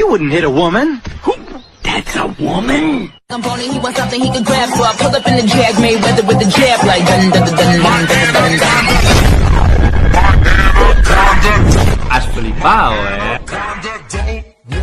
You wouldn't hit a woman. Who? That's a woman? I'm bony, he wants something he can grab, so I pull up in the jag, Mayweather with the jab, like dun dun dun dun dun dun dun. Has flipado, eh.